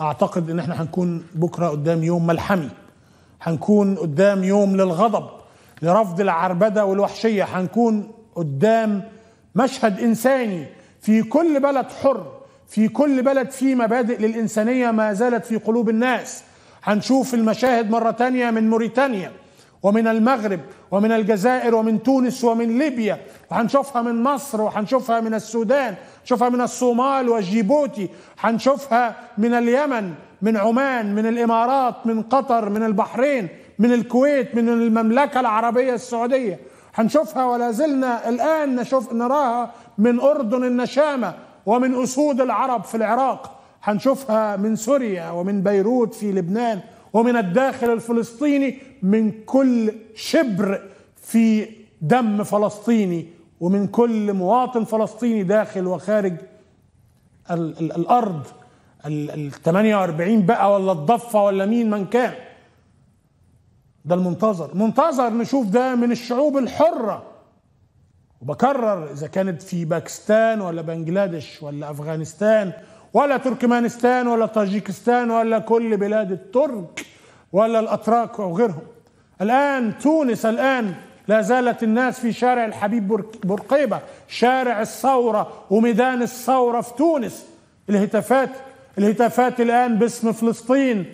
أعتقد إن إحنا هنكون بكرة قدام يوم ملحمي. هنكون قدام يوم للغضب لرفض العربدة والوحشية. هنكون قدام مشهد إنساني في كل بلد حر في كل بلد في مبادئ للإنسانية ما زالت في قلوب الناس. هنشوف المشاهد مرة تانية من موريتانيا. ومن المغرب ومن الجزائر ومن تونس ومن ليبيا. وهنشوفها من مصر وهنشوفها من السودان هنشوفها من الصومال وجيبوتي هنشوفها من اليمن من عمان من الإمارات من قطر من البحرين من الكويت من المملكة العربية السعودية. هنشوفها ولا زلنا الآن نشوف نراها من أردن النشامة ومن أسود العرب في العراق. هنشوفها من سوريا ومن بيروت في لبنان ومن الداخل الفلسطيني من كل شبر في دم فلسطيني ومن كل مواطن فلسطيني داخل وخارج ال ال الأرض ال 48 بقى ولا الضفة ولا مين من كان. ده المنتظر. منتظر نشوف ده من الشعوب الحرة. وبكرر إذا كانت في باكستان ولا بنجلاديش ولا أفغانستان ولا تركمانستان ولا طاجيكستان ولا كل بلاد الترك ولا الأتراك أو غيرهم. الآن تونس الآن لا زالت الناس في شارع الحبيب بورقيبة شارع الثورة وميدان الثورة في تونس. الهتافات الهتافات الآن باسم فلسطين